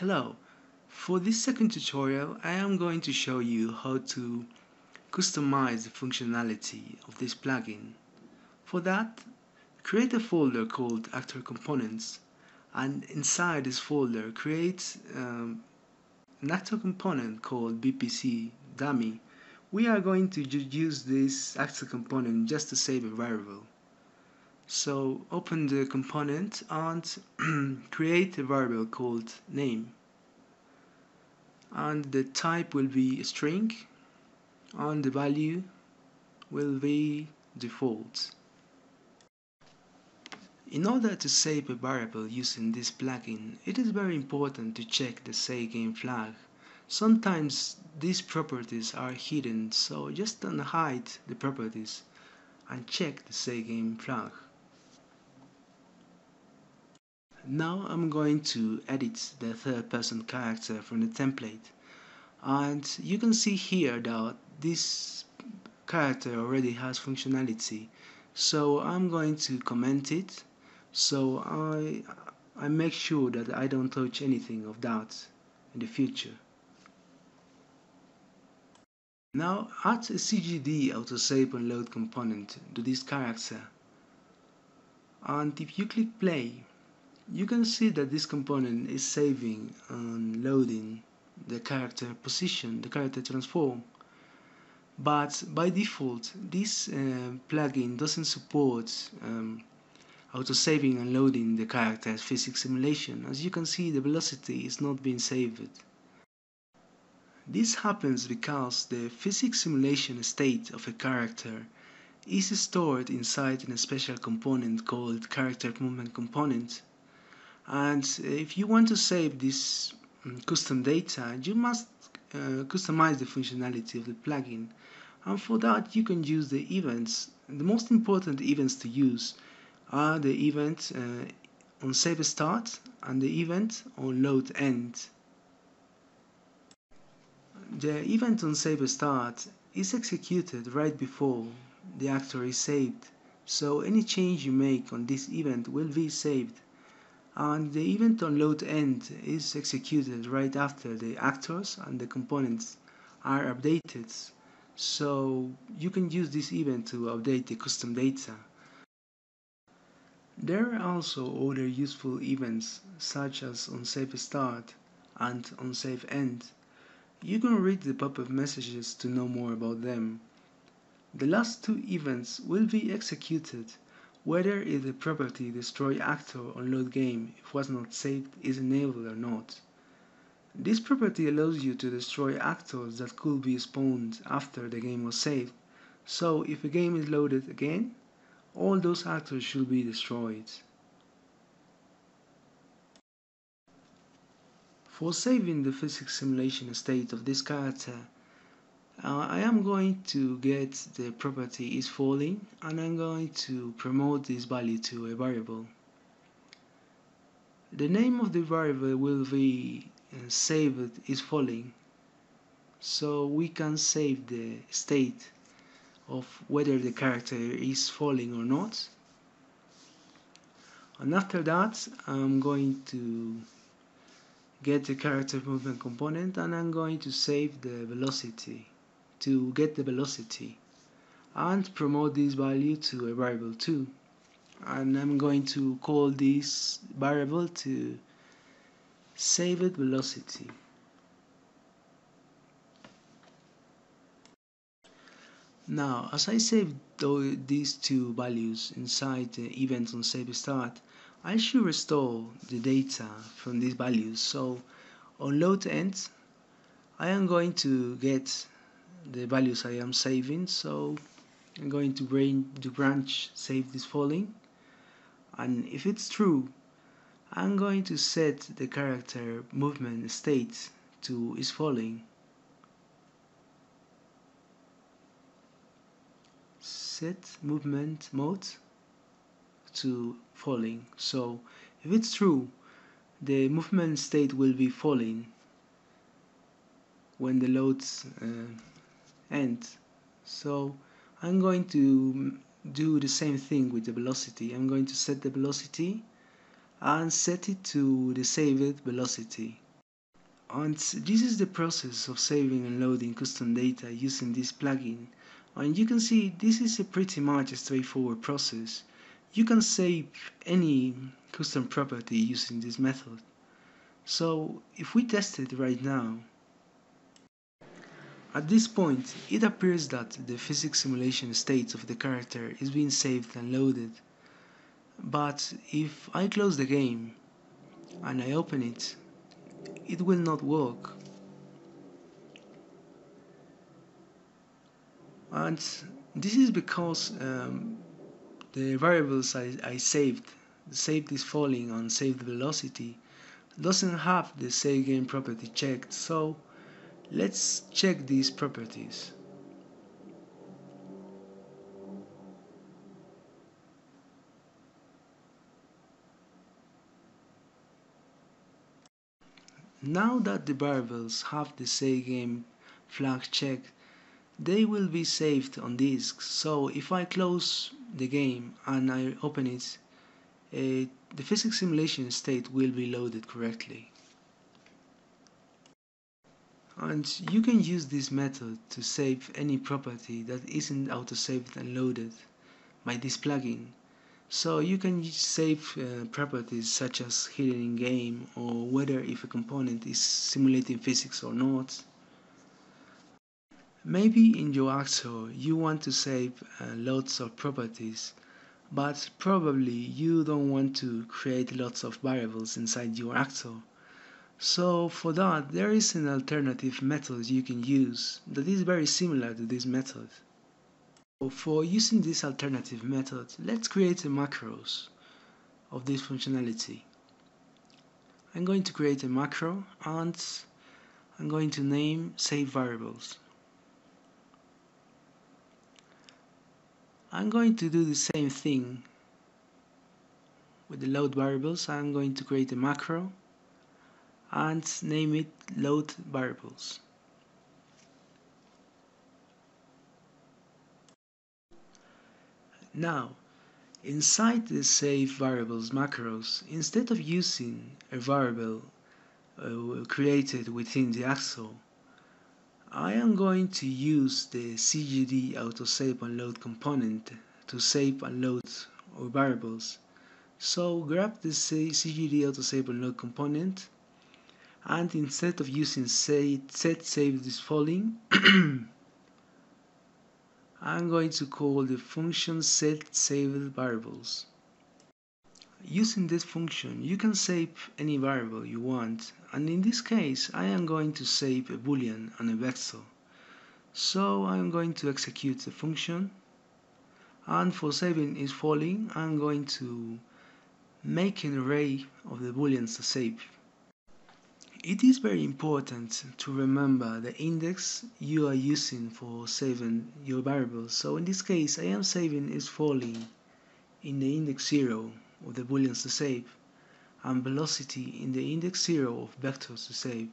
Hello, for this second tutorial I am going to show you how to customize the functionality of this plugin. For that, create a folder called Actor Components and inside this folder create um, an actor component called BPC dummy. We are going to use this actor component just to save a variable. So open the component and create a variable called name. And the type will be string and the value will be default. In order to save a variable using this plugin, it is very important to check the save game flag. Sometimes these properties are hidden, so just unhide the properties and check the save game flag. Now I'm going to edit the third person character from the template. And you can see here that this character already has functionality. So I'm going to comment it. So I I make sure that I don't touch anything of that in the future. Now add a CGD autosave and load component to this character. And if you click play you can see that this component is saving and loading the character position, the character transform. But by default, this uh, plugin doesn't support um, auto-saving and loading the character physics simulation. As you can see, the velocity is not being saved. This happens because the physics simulation state of a character is stored inside a special component called character movement component and if you want to save this um, custom data you must uh, customize the functionality of the plugin. And for that you can use the events. The most important events to use are the event uh, on save start and the event on load end. The event on save start is executed right before the actor is saved. So any change you make on this event will be saved and the event on load end is executed right after the actors and the components are updated. So you can use this event to update the custom data. There are also other useful events such as on save start and on save end. You can read the pop-up messages to know more about them. The last two events will be executed whether if the property destroy actor on load game if was not saved is enabled or not. This property allows you to destroy actors that could be spawned after the game was saved, so if a game is loaded again, all those actors should be destroyed. For saving the physics simulation state of this character, uh, I am going to get the property is falling and I'm going to promote this value to a variable. The name of the variable will be uh, saved is falling. So we can save the state of whether the character is falling or not. And after that I'm going to get the character movement component and I'm going to save the velocity to get the velocity and promote this value to a variable too. And I'm going to call this variable to save it velocity. Now as I saved these two values inside the event on save start I should restore the data from these values. So on load end I am going to get the values I am saving. So I'm going to bring the branch save this falling. And if it's true I'm going to set the character movement state to is falling. Set movement mode to falling. So if it's true the movement state will be falling when the loads uh, end. So I'm going to do the same thing with the velocity. I'm going to set the velocity and set it to the saved velocity. And this is the process of saving and loading custom data using this plugin. And you can see this is a pretty much a straightforward process. You can save any custom property using this method. So if we test it right now at this point it appears that the physics simulation state of the character is being saved and loaded. But if I close the game and I open it it will not work. And this is because um, the variables I, I saved saved is falling on saved velocity doesn't have the save game property checked. So let's check these properties Now that the variables have the save game flag checked, they will be saved on disk. So if I close the game and I open it, uh, the physics simulation state will be loaded correctly. And you can use this method to save any property that isn't auto-saved and loaded by this plugin. So you can save uh, properties such as hidden in game or whether if a component is simulating physics or not. Maybe in your actor you want to save uh, lots of properties but probably you don't want to create lots of variables inside your actor. So for that there is an alternative method you can use that is very similar to this method. For using this alternative method, let's create a macros of this functionality. I'm going to create a macro and I'm going to name save variables. I'm going to do the same thing with the load variables. I'm going to create a macro and name it load variables. Now, inside the save variables macros, instead of using a variable uh, created within the actor, I am going to use the CGD autosave and load component to save and load our variables. So grab the CGD autosave and load component and instead of using set, set save this falling I'm going to call the function set saved variables. Using this function you can save any variable you want and in this case I am going to save a boolean and a vector. So I'm going to execute the function and for saving is falling I'm going to make an array of the booleans to save. It is very important to remember the index you are using for saving your variables. So in this case, I am saving is falling in the index 0 of the booleans to save and velocity in the index 0 of vectors to save.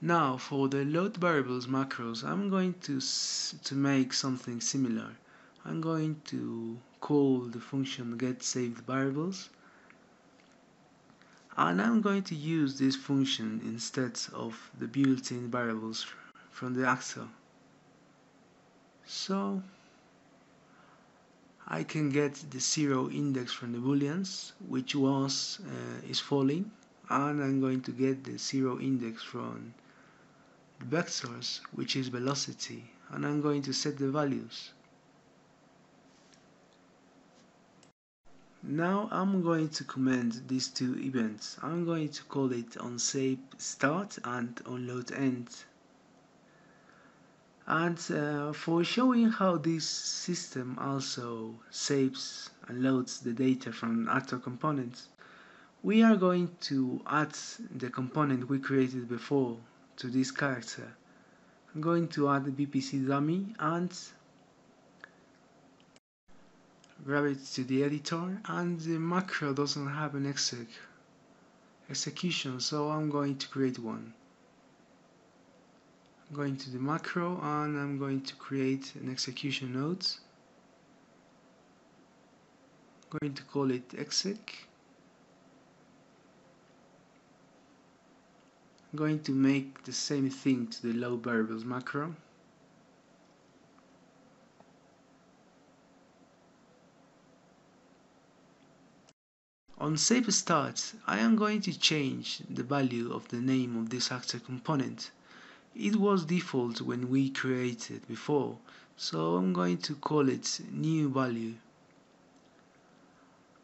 Now for the load variables macros, I'm going to, to make something similar. I'm going to call the function get saved variables. And I'm going to use this function instead of the built-in variables from the actor so I can get the zero index from the booleans which was uh, is falling. And I'm going to get the zero index from the vectors which is velocity. And I'm going to set the values Now I'm going to comment these two events. I'm going to call it onSave start and onload end. And uh, for showing how this system also saves and loads the data from actor components, we are going to add the component we created before to this character. I'm going to add the BPC dummy and grab it to the editor and the macro doesn't have an exec execution so I'm going to create one. I'm going to the macro and I'm going to create an execution node. I'm going to call it exec. I'm going to make the same thing to the load variables macro On save start, I am going to change the value of the name of this actor component. It was default when we created before, so I'm going to call it new value.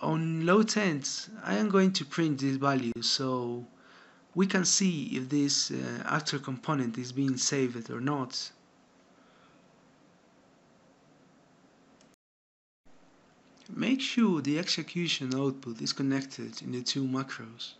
On load end, I am going to print this value so we can see if this uh, actor component is being saved or not. Make sure the execution output is connected in the two macros.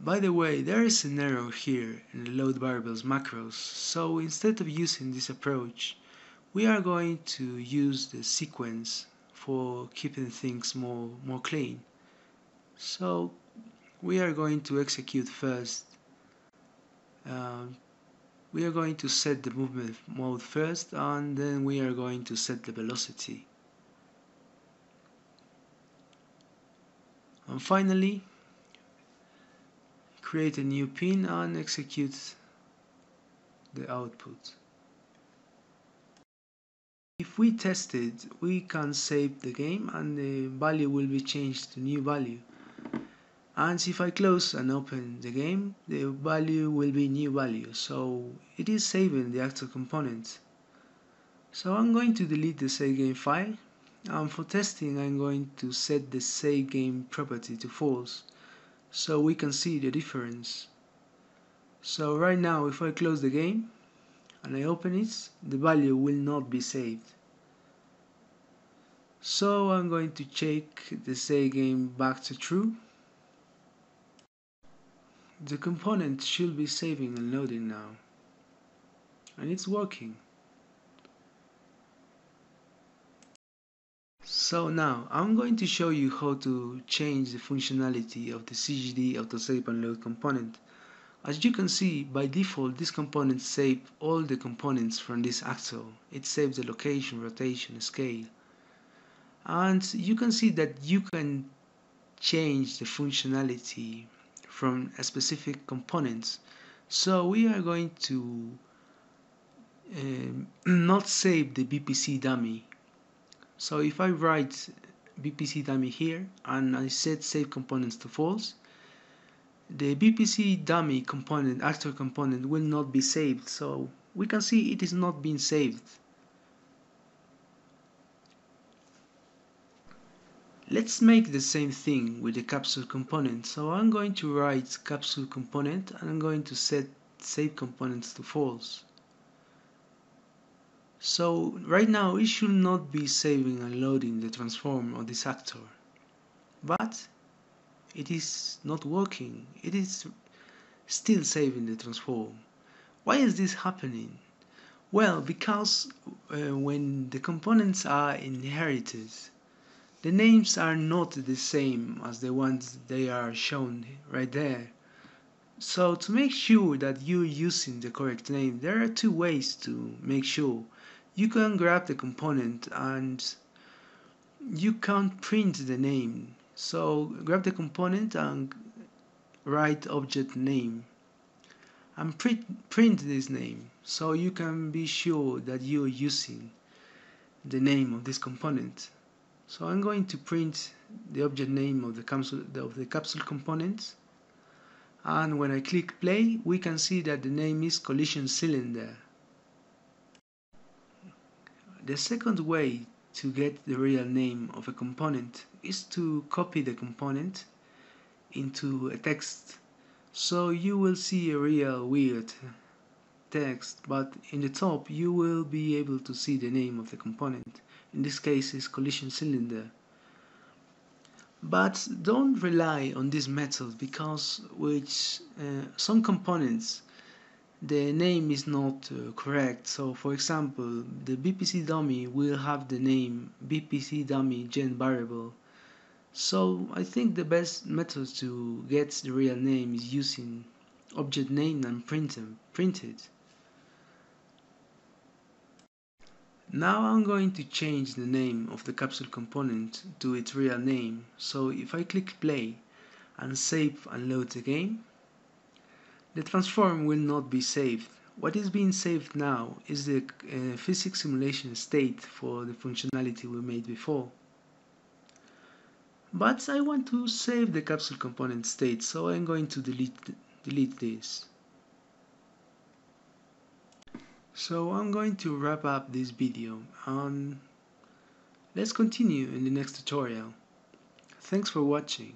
By the way, there is an error here in the load variables macros, so instead of using this approach, we are going to use the sequence for keeping things more, more clean. So we are going to execute first uh, we are going to set the movement mode first and then we are going to set the velocity. And finally create a new pin and execute the output. If we test it we can save the game and the value will be changed to new value and if I close and open the game the value will be new value. So it is saving the actor component. So I'm going to delete the save game file. And for testing I'm going to set the save game property to false so we can see the difference. So right now if I close the game and I open it the value will not be saved. So I'm going to check the save game back to true the component should be saving and loading now. And it's working. So now I'm going to show you how to change the functionality of the CGD autosave and load component. As you can see, by default this component saves all the components from this actor. It saves the location, rotation, scale. And you can see that you can change the functionality from a specific components so we are going to um, not save the BPC dummy. So if I write BPC dummy here and I set save components to false the BPC dummy component actor component will not be saved. So we can see it is not being saved Let's make the same thing with the capsule component. So I'm going to write capsule component and I'm going to set save components to false. So right now it should not be saving and loading the transform of this actor. But it is not working. It is still saving the transform. Why is this happening? Well, because uh, when the components are inherited, the names are not the same as the ones they are shown right there. So to make sure that you're using the correct name, there are two ways to make sure. You can grab the component and you can't print the name. So grab the component and write object name and print, print this name so you can be sure that you're using the name of this component. So I'm going to print the object name of the capsule, of the capsule components. And when I click play we can see that the name is collision cylinder. The second way to get the real name of a component is to copy the component into a text. So you will see a real weird text but in the top you will be able to see the name of the component in this case is collision cylinder. But don't rely on this method because with uh, some components the name is not uh, correct. So for example the BPC dummy will have the name BPC dummy gen variable. So I think the best method to get the real name is using object name and printed. Now I'm going to change the name of the capsule component to its real name. So if I click play and save and load the game, the transform will not be saved. What is being saved now is the uh, physics simulation state for the functionality we made before. But I want to save the capsule component state, so I'm going to delete, delete this. So I'm going to wrap up this video and let's continue in the next tutorial. Thanks for watching.